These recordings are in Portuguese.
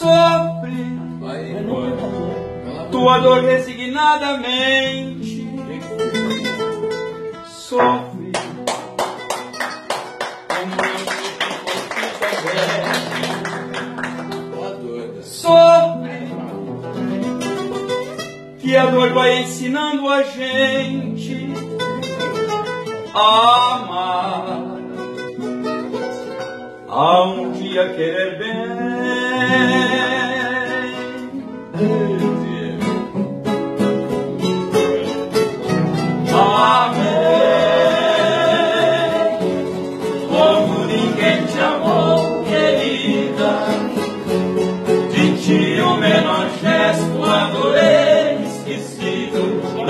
Sofre tua dor resignadamente. Ensinando a gente a amar. A um dia querer bem. Amém. Como ninguém te amou, querida.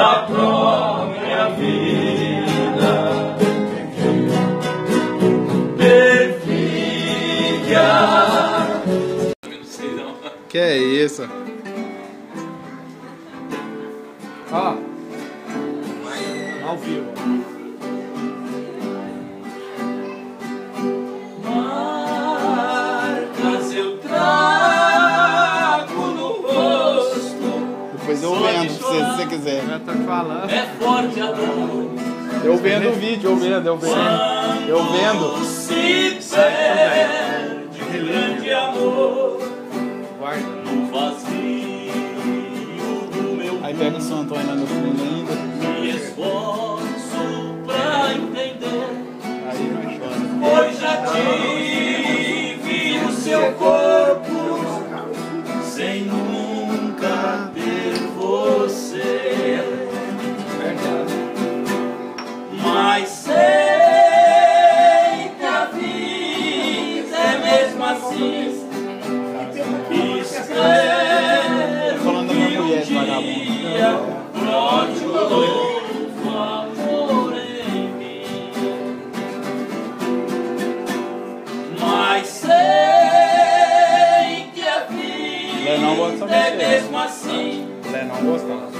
Da própria vida. Perfídia. Que é isso? Se você quiser. Tô falando. É forte a dor. Eu vendo o vídeo, eu vendo, eu vendo. Eu vendo. Se perde grande amor Guarda. no vazio do meu Aí pega o São Antônio lá no fundo ainda. me esforço pra entender. Aí não chora. Pois já tive mesmo assim. Não gostava.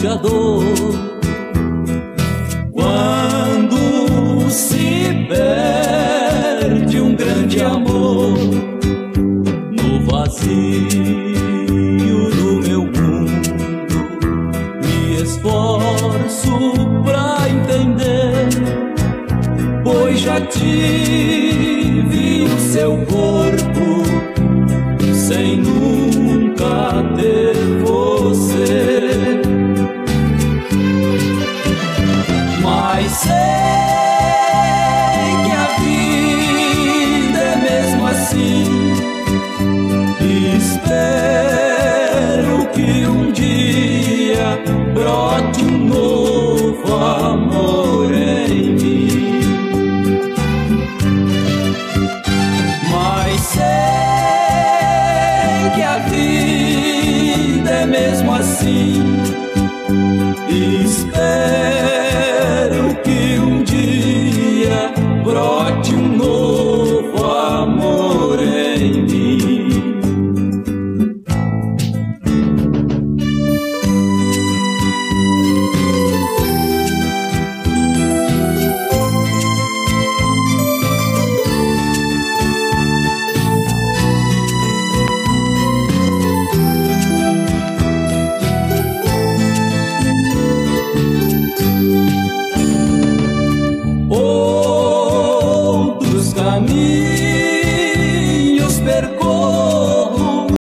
forte a dor. Quando se perde um grande amor no vazio do meu mundo, me esforço pra entender nunca tive o seu corpo espero que um dia brote um novo amor em mim. Mas sei que a vida é mesmo assim. Espero que um dia brote